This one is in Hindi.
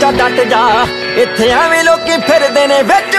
ਜਾ ਡਟ ਜਾ ਇੱਥੇ ਐਵੇਂ ਲੋਕੀ ਫਿਰਦੇ ਨੇ ਵਿੱਚ